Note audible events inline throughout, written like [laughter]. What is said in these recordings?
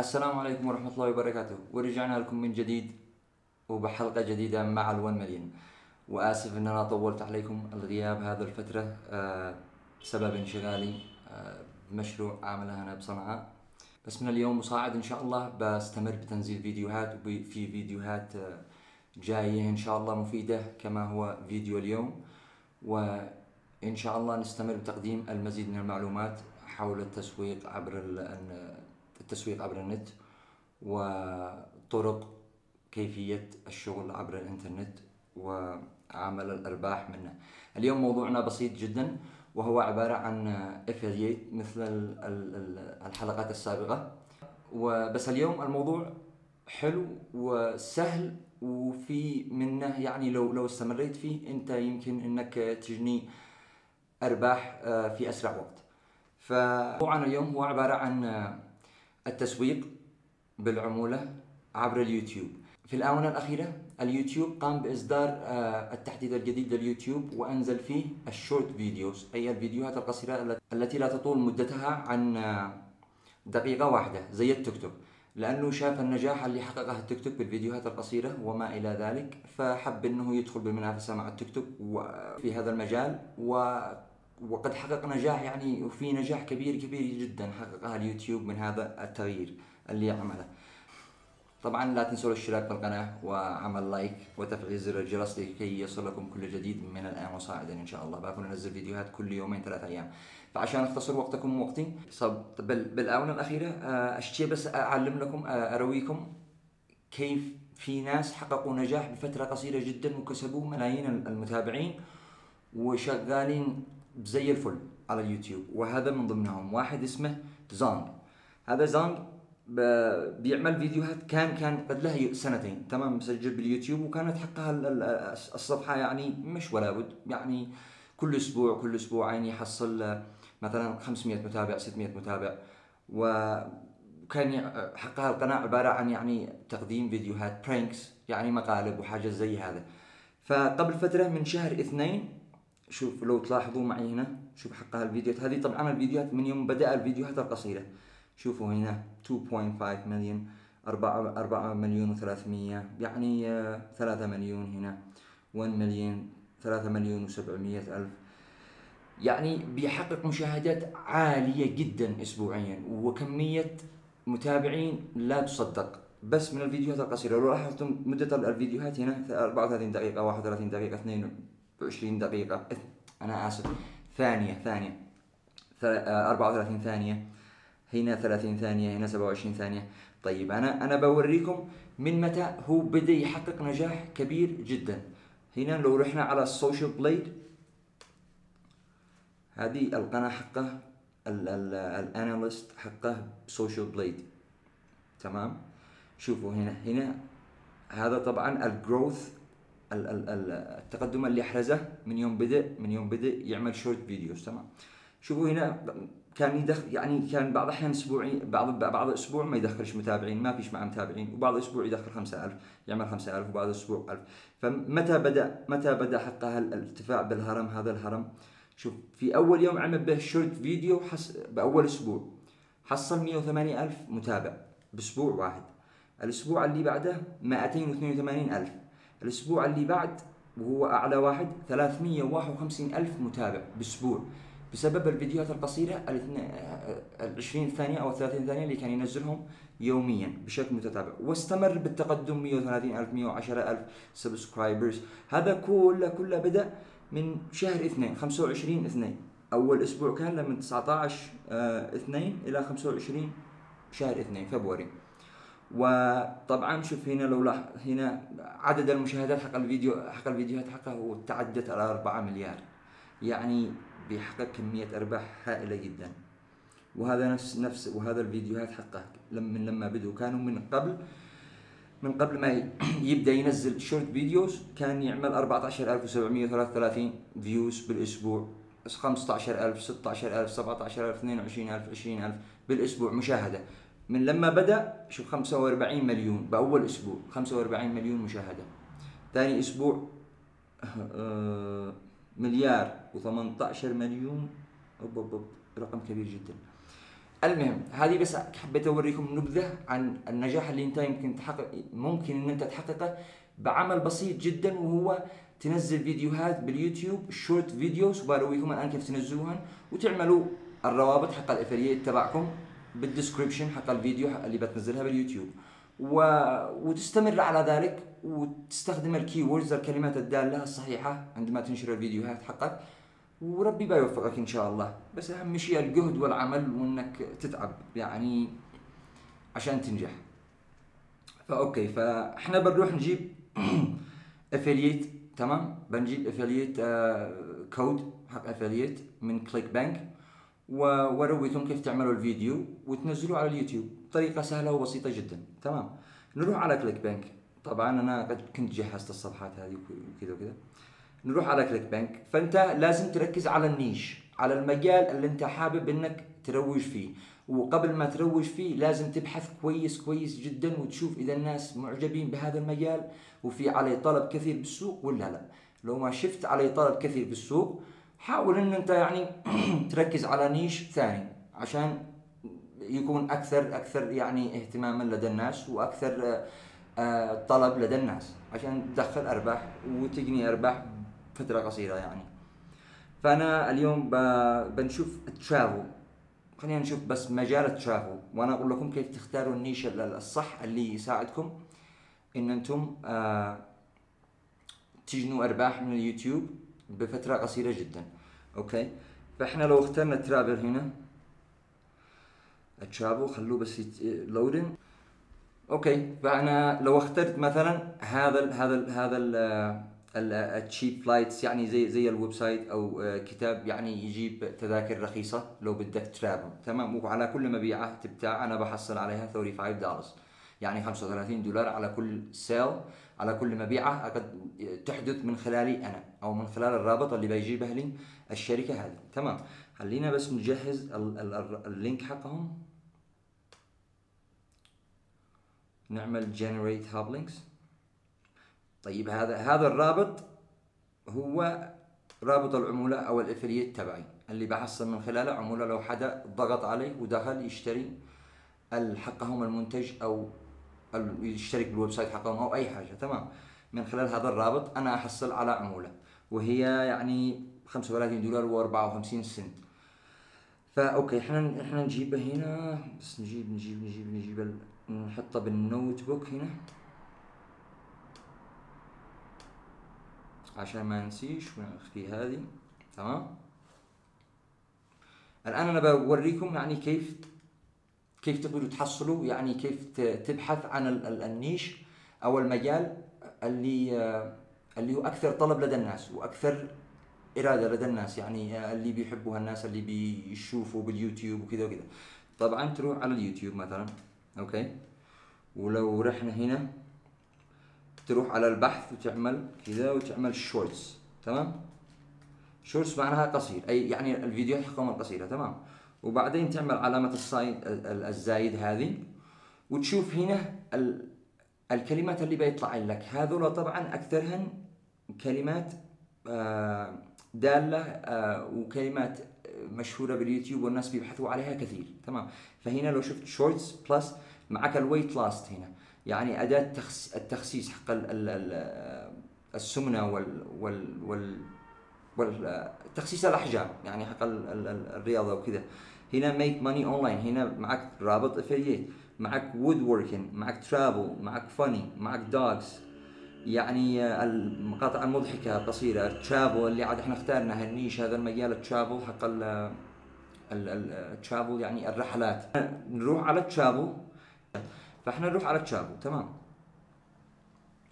السلام عليكم ورحمة الله وبركاته. ورجعنا لكم من جديد وبحلقة جديدة مع الون مليون وآسف إن أنا طولت عليكم الغياب هذا الفترة آه، بسبب انشغالي آه، بمشروع عامله أنا بصنعاء. بس من اليوم مساعد إن شاء الله بستمر بتنزيل فيديوهات وفي فيديوهات آه، جاية إن شاء الله مفيدة كما هو فيديو اليوم. وإن شاء الله نستمر بتقديم المزيد من المعلومات حول التسويق عبر التسويق عبر النت وطرق كيفية الشغل عبر الإنترنت وعمل الأرباح منه اليوم موضوعنا بسيط جدا وهو عبارة عن affiliate مثل ال- ال- ال- الحلقات السابقة وبس اليوم الموضوع حلو وسهل وفي منه يعني لو لو استمريت فيه أنت يمكن إنك تجني أرباح آه، في أسرع وقت. فموضوعنا اليوم هو عبارة عن التسويق بالعمولة عبر اليوتيوب. في الآونة الأخيرة اليوتيوب قام بإصدار آه، التحديث الجديد لليوتيوب وأنزل فيه ال short videos أي الفيديوهات القصيرة الت- التي لا تطول مدتها عن آه، دقيقة واحدة زي التيك توك لأنه شاف النجاح اللي حققه التيك توك بالفيديوهات القصيرة وما إلى ذلك فحب أنه يدخل بالمنافسة مع التيك توك وفي هذا المجال و وقد حقق نجاح يعني وفي نجاح كبير كبير جدا حققه اليوتيوب من هذا التغيير اللي عمله. طبعا لا تنسوا الاشتراك بالقناة وعمل لايك وتفعيل زر الجرس لكي يصلكم كل جديد من الآن وصاعدا إن شاء الله. بكون أنزل فيديوهات كل يومين ثلاثة أيام. فعشان أختصر وقتكم ووقتي بالآونة الأخيرة آه، أشتي بس أعلم لكم آه، أرويكم كيف في ناس حققوا نجاح بفترة قصيرة جدا وكسبوا ملايين المتابعين. وشغالين زي الفل على اليوتيوب. وهذا من ضمنهم واحد اسمه زانج هذا زانج ب- بيعمل فيديوهات كان كان قد له سنتين تمام؟ مسجل باليوتيوب وكانت حقها ال- ال- الصفحة يعني مش ولا بد. يعني كل أسبوع كل أسبوعين يحصل مثلا 500 متابع 600 متابع. وكان حقها القناة عبارة عن يعني تقديم فيديوهات pranks يعني مقالب وحاجات زي هذا. فقبل فترة من شهر اثنين شوف لو تلاحظوا معي هنا شوف حقها الفيديوهات هذه طبعا الفيديوهات من يوم بدأ الفيديوهات القصيرة. شوفوا هنا 2.5 مليون 4 4 مليون و300 يعني آه، 3 مليون هنا 1 مليون 3 مليون و700 ألف. يعني بيحقق مشاهدات عالية جدا أسبوعيا وكمية متابعين لا تصدق. بس من الفيديوهات القصيرة لو لاحظتم مدة الفيديوهات هنا 34 دقيقة 31 دقيقة 22 دقيقة. أنا آسف. ثانية ثانية. آه، 34 ثانية. هنا 30 ثانية هنا 27 ثانية. طيب أنا أنا بوريكم من متى هو بدأ يحقق نجاح كبير جدا. هنا لو رحنا على ال Social Blade هذه القناة حقه ال analysis حقه Social Blade تمام؟ شوفوا هنا هنا. هذا طبعا ال growth التقدم اللي أحرزه من يوم بدأ من يوم بدأ يعمل short videos تمام؟ شوفوا هنا كان يدخل يعني كان بعض الأحيان اسبوعي بعض بعض أسبوع ما يدخلش متابعين ما فيش معه متابعين وبعض أسبوع يدخل 5000 يعمل 5000 وبعض أسبوع 1000 فمتى بدا متى بدأ حقها الارتفاع بالهرم هذا الهرم؟ شوف في أول يوم عمل به short video حس بأول أسبوع حصل 108 ألف متابع بأسبوع واحد. الأسبوع اللي بعده 282 الف الأسبوع اللي بعد وهو أعلى واحد 351 ألف متابع باسبوع بسبب الفيديوهات القصيرة ال 20 ثانية أو 30 ثانية اللي كان ينزلهم يوميا بشكل متتابع. واستمر بالتقدم 130 ألف 110 ألف سبسكرايبرز هذا كله كله بدأ من شهر اثنين 25 اثنين. أول أسبوع كان من 19 آه، اثنين إلى 25 شهر اثنين فبراير. وطبعا شوف هنا لو لاح هنا عدد المشاهدات حق الفيديو حق الفيديوهات حقه تعدت على 4 مليار. يعني بيحقق كمية أرباح هائلة جدا. وهذا نفس نفس وهذا الفيديوهات حقه لما لما بدوا كانوا من قبل من قبل ما [clears throat] يبدأ ينزل short videos كان يعمل 14733 views بالأسبوع. 15000 16000 17000 22000 20000 بالأسبوع مشاهدة. من لما بدأ شوف 45 مليون بأول أسبوع 45 مليون مشاهدة. ثاني أسبوع آه، مليار و18 مليون. رقم كبير جدا. المهم هذه بس حبيت أوريكم نبذة عن النجاح اللي أنت يمكن تحقق ممكن إن أنت تحققه بعمل بسيط جدا وهو تنزل فيديوهات باليوتيوب short videos وبرويكم الآن كيف تنزلوهن وتعملوا الروابط حق ال affiliate تبعكم. بال description حق الفيديو اللي بتنزلها باليوتيوب. و... وتستمر على ذلك وتستخدم ال keywords الكلمات الدالة الصحيحة عندما تنشر الفيديوهات حقك. وربي بيوفقك إن شاء الله. بس أهم شيء الجهد والعمل وإنك تتعب. يعني عشان تنجح. ف okay فإحنا بنروح نجيب [coughs] affiliate تمام؟ بنجيب affiliate آه كود حق affiliate من ClickBank وارويكم كيف تعملوا الفيديو وتنزلوه على اليوتيوب. طريقة سهلة وبسيطة جدا. تمام. نروح على ClickBank طبعا أنا قد كنت جهزت الصفحات هذه وكذا وكذا. نروح على ClickBank فأنت لازم تركز على ال niche على المجال اللي أنت حابب إنك تروج فيه. وقبل ما تروج فيه لازم تبحث كويس كويس جدا وتشوف إذا الناس معجبين بهذا المجال وفي عليه طلب كثير بالسوق ولا لا. لو ما شفت عليه طلب كثير بالسوق حاول إن أنت يعني [clears throat] تركز على نيش ثاني عشان يكون أكثر أكثر يعني اهتماما لدى الناس وأكثر آه، طلب لدى الناس عشان تدخل أرباح وتجني أرباح فترة قصيرة يعني. فأنا اليوم بنشوف الترافل خلينا نشوف بس مجال الترافل وأنا أقول لكم كيف تختاروا النيش الصح اللي يساعدكم إن أنتم آه، تجنوا أرباح من اليوتيوب. بفترة قصيرة جدا. okay؟ فإحنا لو اخترنا travel هنا ال travel خلوه بس loading okay؟ فأنا لو اخترت مثلا هذا ال هذا ال هذا ال cheap flights يعني زي زي ال website أو آه، كتاب يعني يجيب تذاكر رخيصة لو بدك travel تمام؟ وعلى كل مبيعه تبتاع أنا بحصل عليها 35 دولار يعني 35 دولار على كل sale على كل مبيعة قد تحدث من خلالي أنا أو من خلال الرابط اللي بيجيبها لي الشركة هذه. تمام. خلينا بس نجهز ال link حقهم. نعمل generate hub links. طيب هذا هذا الرابط هو رابط العمولة أو ال affiliate تبعي اللي بحصل من خلاله عمولة لو حدا ضغط عليه ودخل يشتري حقهم المنتج أو يشترك بال website حقهم أو أي حاجة تمام. من خلال هذا الرابط أنا أحصل على عمولة وهي يعني 35 دولار و54 سنت. فا okay إحنا إحنا نجيبه هنا بس نجيب نجيب نجيب نجيب نحطه بال notebook هنا. عشان ما ننسيش ونخفي هذه تمام. الآن أنا بوريكم يعني كيف كيف تقدروا تحصلوا يعني كيف تبحث عن ال niche أو المجال اللي اللي هو أكثر طلب لدى الناس وأكثر إرادة لدى الناس يعني اللي بيحبوها الناس اللي بيشوفوا باليوتيوب وكذا وكذا. طبعا تروح على اليوتيوب مثلا أوكي؟ ولو رحنا هنا تروح على البحث وتعمل كذا وتعمل shorts تمام؟ shorts معناها قصير أي يعني الفيديوهات حقهم القصيرة تمام؟ وبعدين تعمل علامة الزايد الزايد هذه وتشوف هنا الكلمات اللي بيطلع لك. هذول طبعا أكثرهن كلمات آه، دالة آه، وكلمات مشهورة باليوتيوب والناس بيبحثوا عليها كثير. تمام؟ فهنا لو شفت shorts plus معك ال weight loss هنا. يعني أداة التخسيس حق السمنة وال وال وال والتخسيس الأحجام يعني حق الرياضة وكذا. هنا make money online هنا معك رابط affiliate معك woodworking معك travel معك funny معك dogs يعني المقاطع المضحكة القصيره ال travel اللي عاد إحنا اخترنا هال niche هذا المجال ال travel حق ال travel يعني الرحلات. نروح على ال travel فإحنا نروح على تشابو تمام.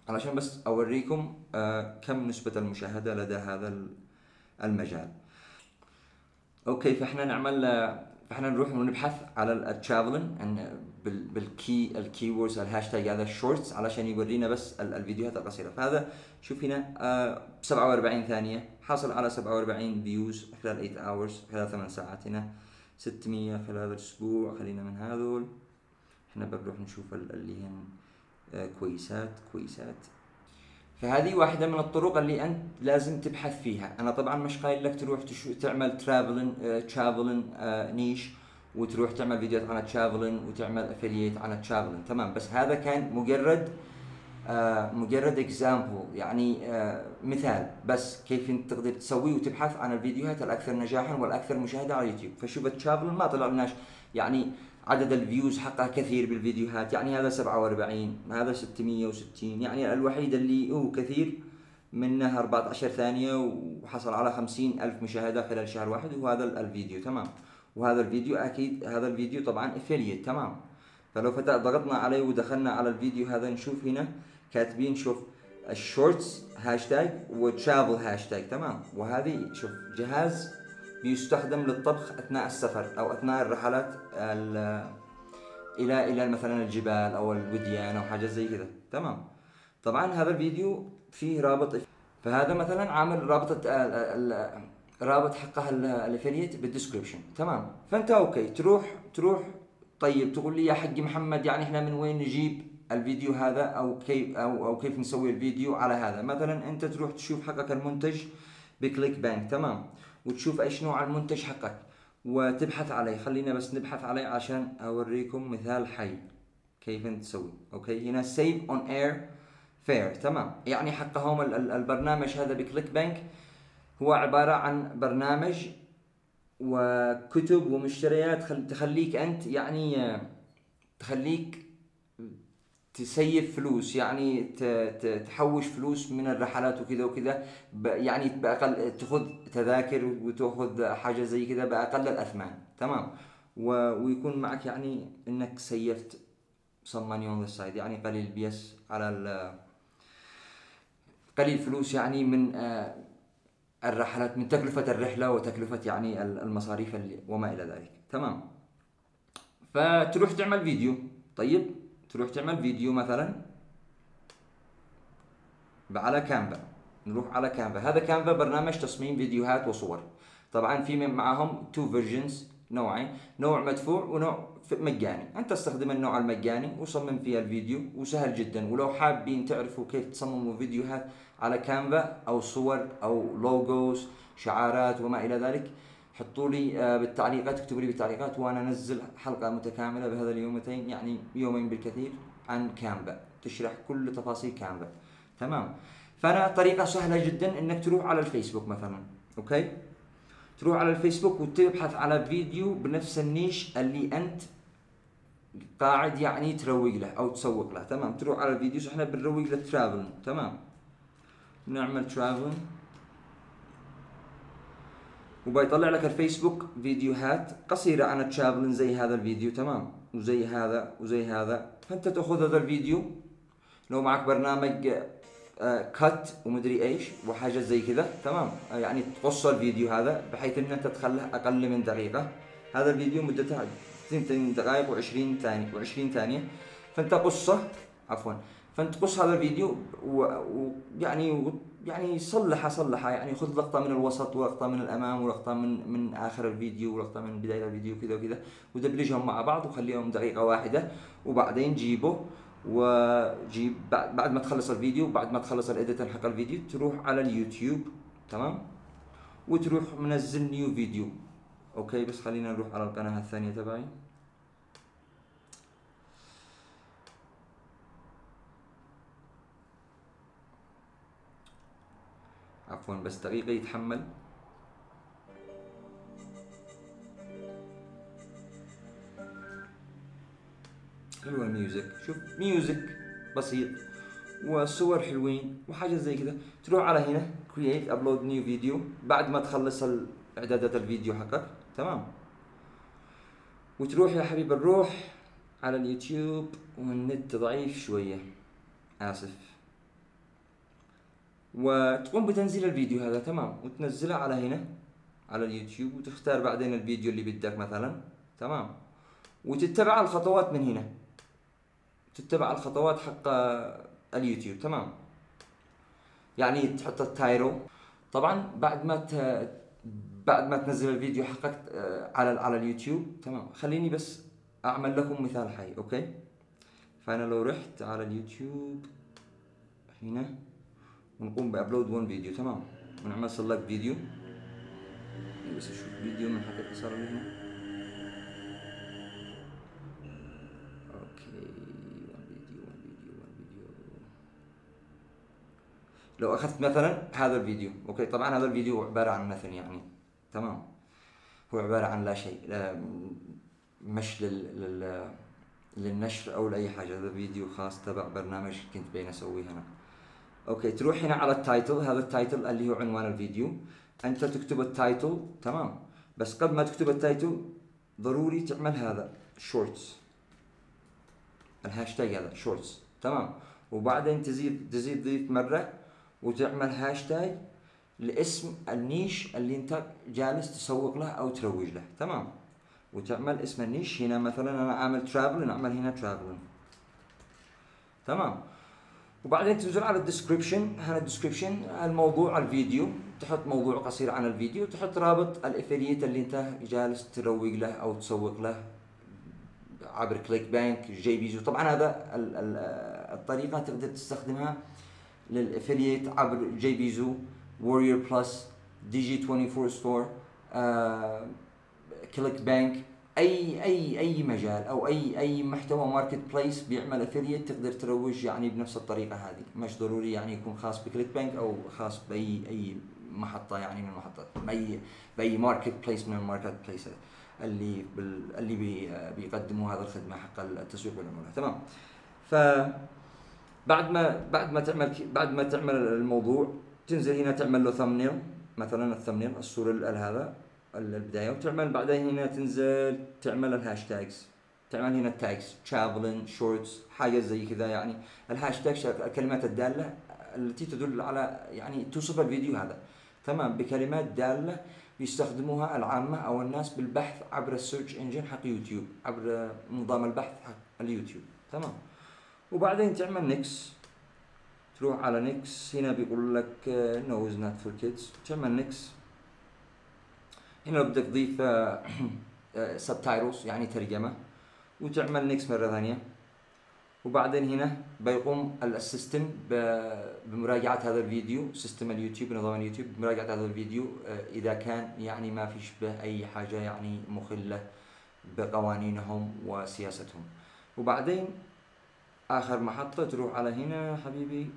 علشان بس أوريكم آه كم نسبة المشاهدة لدى هذا المجال. okay فإحنا نعمل آه، فاحنا نروح ونبحث على ال traveling بال key ال keywords ال hashtag هذا ال shorts علشان يورينا بس الفيديوهات القصيرة. فهذا شوف هنا آه 47 ثانية. حاصل على 47 views خلال 8 hours خلال 8 ساعات هنا. 600 خلال الأسبوع خلينا من هذول. إحنا بنروح نشوف اللي هن آه، كويسات كويسات. فهذه واحدة من الطرق اللي أنت لازم تبحث فيها. أنا طبعا مش قايل لك تروح تعمل traveling traveling niche وتروح تعمل فيديوهات عن traveling وتعمل affiliate عن traveling تمام. بس هذا كان مجرد آه مجرد example يعني آه مثال. بس كيف أنت تقدر تسويه وتبحث عن الفيديوهات الأكثر نجاحا والأكثر مشاهدة على اليوتيوب. فشوف traveling ما طلع لناش. يعني عدد ال views حقها كثير بالفيديوهات. يعني هذا 47 هذا 660 يعني الوحيد اللي هو كثير منه 14 ثانية وحصل على 50 ألف مشاهدة خلال شهر واحد وهذا الفيديو. تمام. وهذا الفيديو أكيد هذا الفيديو طبعا affiliate تمام. فلو فتح ضغطنا عليه ودخلنا على الفيديو هذا نشوف هنا كاتبين شوف ال shorts hashtag و travel hashtag تمام. وهذه شوف جهاز بيستخدم للطبخ أثناء السفر أو أثناء الرحلات إلى إلى مثلا الجبال أو الوديان أو حاجة زي كذا تمام. طبعا هذا الفيديو فيه رابط فهذا مثلا عامل رابط رابط حقها ال affiliate بال description تمام. فأنت okay. تروح تروح طيب تقول لي يا حقي محمد يعني إحنا من وين نجيب الفيديو هذا أو كيف أو أو كيف نسوي الفيديو على هذا؟ مثلا أنت تروح تشوف حقك المنتج بكليك بانك. تمام. وتشوف إيش نوع المنتج حقك وتبحث عليه. خلينا بس نبحث عليه عشان أوريكم مثال حي كيف تسوي. okay؟ هنا save on airfare تمام. يعني حقهم البرنامج هذا بكليك بانك هو عبارة عن برنامج وكتب ومشتريات تخليك أنت يعني تخليك ت save فلوس يعني تحوش فلوس من الرحلات وكذا وكذا يعني بأقل تأخذ تذاكر وتأخذ حاجة زي كذا بأقل الأثمان. تمام؟ ويكون معك يعني إنك سيفت some money on the side يعني قليل بيس على قليل فلوس يعني من آه، الرحلات من تكلفة الرحلة وتكلفة يعني المصاريف وما إلى ذلك. تمام؟ فتروح تعمل فيديو. طيب؟ تروح تعمل فيديو مثلا على كانفا نروح على كانفا هذا كانفا برنامج تصميم فيديوهات وصور. طبعا في من معاهم two versions نوعين. نوع مدفوع ونوع مجاني. أنت استخدم النوع المجاني وصمم فيها الفيديو وسهل جدا. ولو حابين تعرفوا كيف تصمموا فيديوهات على كانفا أو صور أو logos شعارات وما إلى ذلك حطوا لي آه، بالتعليقات اكتبوا لي بالتعليقات وأنا أنزل حلقة متكاملة بهذا اليومتين يعني يومين بالكثير عن كانفا تشرح كل تفاصيل كانفا تمام. فأنا طريقة سهلة جدا إنك تروح على الفيسبوك مثلا okay؟ تروح على الفيسبوك وتبحث على فيديو بنفس ال niche اللي أنت قاعد يعني تروج له أو تسوق له. تمام. تروح على ال videos إحنا بنروج لل travel تمام. نعمل travel وبيطلع لك الفيسبوك فيديوهات قصيرة عن ال traveling زي هذا الفيديو تمام؟ وزي هذا وزي هذا. فأنت تأخذ هذا الفيديو لو معك برنامج كت آه، ومدري إيش وحاجة زي كذا تمام؟ آه، يعني تقص الفيديو هذا بحيث إن أنت تخله أقل من دقيقة. هذا الفيديو مدته 2 دقائق و20 ثانية و20 ثانية. فأنت قصة عفوا فانت قص هذا الفيديو ويعني يعني صلحه صلحه. يعني خذ لقطة من الوسط ولقطة من الأمام ولقطة من من آخر الفيديو ولقطة من بداية الفيديو كذا وكذا. ودبلجهم مع بعض وخليهم دقيقة واحدة وبعدين جيبه. وجيب بعد ما تخلص الفيديو بعد ما تخلص ال editor حق الفيديو تروح على اليوتيوب تمام؟ وتروح منزل new video okay؟ بس خلينا نروح على القناة الثانية تبعي. عفوا بس دقيقة يتحمل؟ حلوة ال music. شوف music بسيط وصور حلوين وحاجة زي كذا تروح على هنا create upload new video بعد ما تخلص اعدادات الفيديو حقك. تمام. وتروح يا حبيب الروح على اليوتيوب والنت ضعيف شوية. آسف. وتقوم بتنزيل الفيديو هذا تمام؟ وتنزله على هنا على اليوتيوب وتختار بعدين الفيديو اللي بدك مثلا تمام؟ وتتبع الخطوات من هنا. تتبع الخطوات حق اليوتيوب تمام؟ يعني تحط ال title. طبعا بعد ما ت... بعد ما تنزل الفيديو حقك آه، على على اليوتيوب تمام؟ خليني بس أعمل لكم مثال حي أوكي؟ فأنا لو رحت على اليوتيوب هنا. ونقوم ب upload one فيديو تمام؟ ونعمل select فيديو إيه بس أشوف فيديو من حق صار لي هنا. أوكي فيديو فيديو فيديو لو أخذت مثلا هذا الفيديو أوكي؟ طبعا هذا الفيديو عبارة عن مثل يعني تمام؟ هو عبارة عن لا شيء لا مش لل, لل... للنشر أو لأي حاجة. هذا فيديو خاص تبع برنامج كنت بين أسويه أنا. أوكي تروح هنا على ال title هذا ال title اللي هو عنوان الفيديو. أنت تكتب ال title تمام. بس قبل ما تكتب ال title ضروري تعمل هذا shorts الهاشتاج هذا shorts تمام. وبعدين تزيد تزيد تضيف مرة وتعمل هاشتاج لاسم ال niche اللي أنت جالس تسوق له أو تروج له تمام. وتعمل اسم ال niche. هنا مثلا أنا عامل travel نعمل هنا travel تمام. وبعدين تنزل على ال description هنا ال description الموضوع الفيديو تحط موضوع قصير عن الفيديو تحط رابط ال affiliate اللي انت جالس تروج له أو تسوق له عبر ClickBank JVZoo طبعا هذا الطريقة تقدر تستخدمها لل affiliate عبر JVZoo و WarriorPlus Digi 24 Store ClickBank. أي أي أي مجال أو أي أي محتوى marketplace بيعمل affiliate تقدر تروج يعني بنفس الطريقة هذه. مش ضروري يعني يكون خاص ب ClickBank أو خاص بأي أي محطة يعني من المحطات بأي بأي marketplace من ال marketplace اللي بال اللي بي بيقدموا هذا الخدمة حق التسويق والعموله تمام. ف بعد ما بعد ما تعمل بعد ما تعمل الموضوع تنزل هنا تعمل له thumbnail مثلا ال thumbnail الصورة هذا. البداية. وتعمل بعدين هنا تنزل تعمل ال hashtags. تعمل هنا ال tags traveling shorts حاجة زي كذا يعني. الهاشتاج الكلمات الدالة التي تدل على يعني توصف الفيديو هذا. تمام. بكلمات دالة يستخدموها العامة أو الناس بالبحث عبر ال search engine حق يوتيوب عبر نظام البحث حق اليوتيوب. تمام. وبعدين تعمل نكس تروح على نكس هنا بيقول لك no it's not for kids تعمل next هنا بدك تضيف subtitles يعني ترجمة وتعمل نكس مرة ثانية. وبعدين هنا بيقوم ال system بمراجعة هذا الفيديو system اليوتيوب نظام اليوتيوب بمراجعة هذا الفيديو إذا كان يعني ما فيش به أي حاجة يعني مخلة بقوانينهم وسياستهم. وبعدين آخر محطة تروح على هنا حبيبي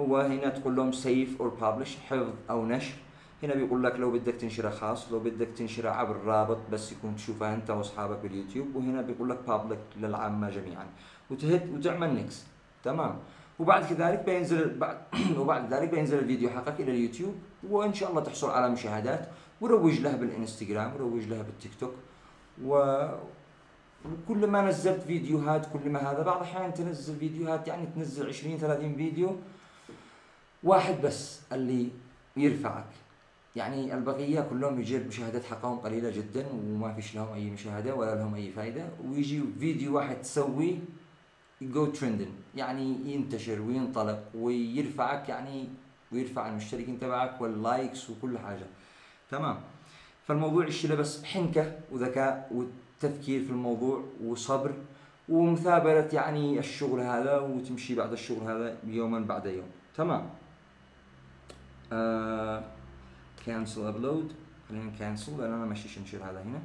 هو هنا تقول لهم save or publish حفظ أو نشر. هنا بيقول لك لو بدك تنشره خاص لو بدك تنشره عبر رابط بس يكون تشوفه أنت وأصحابك باليوتيوب وهنا بيقول لك public للعامة جميعا. وتهد وتعمل نكس تمام؟ وبعد كذلك بينزل بعد [clears throat] وبعد ذلك بينزل الفيديو حقك إلى اليوتيوب وإن شاء الله تحصل على مشاهدات. وروج له بالإنستغرام وروج له بالتيك توك. و وكل ما نزلت فيديوهات كل ما هذا. بعض الأحيان تنزل فيديوهات يعني تنزل 20 30 فيديو. واحد بس اللي يرفعك. يعني البقية كلهم يجيب مشاهدات حقهم قليلة جدا وما فيش لهم أي مشاهدة ولا لهم أي فائدة ويجي فيديو واحد تسويه يجو trending يعني ينتشر وينطلق ويرفعك يعني ويرفع المشتركين تبعك وال likes وكل حاجة. تمام. فالموضوع يشتي له بس حنكة وذكاء وتفكير في الموضوع وصبر ومثابرة يعني الشغل هذا وتمشي بعد الشغل هذا يوما بعد يوم. تمام. آه cancel upload خلينا نكنسل لأن أنا ما اشتي انشر هذا هنا.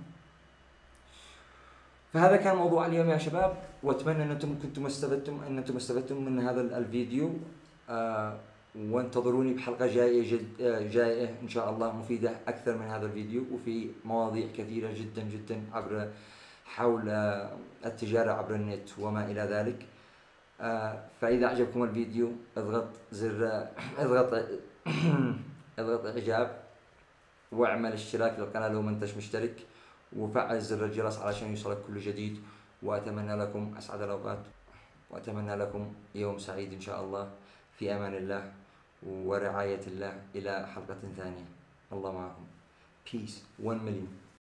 فهذا كان موضوع اليوم يا شباب وأتمنى أن أنتم كنتم استفدتم أن أنتم استفدتم من هذا الفيديو. آه وانتظروني بحلقة جاية جد آه جاية إن شاء الله مفيدة أكثر من هذا الفيديو وفي مواضيع كثيرة جدا جدا عبر حول آه التجارة عبر النت وما إلى ذلك. آه فإذا عجبكم الفيديو اضغط زر اضغط [coughs] اضغط إعجاب. واعمل اشتراك للقناة لو ما انتش مشترك وفعل زر الجرس علشان يوصلك كل جديد. وأتمنى لكم أسعد الأوقات. وأتمنى لكم يوم سعيد إن شاء الله. في أمان الله ورعاية الله إلى حلقة ثانية. الله معكم. Peace. 1 million.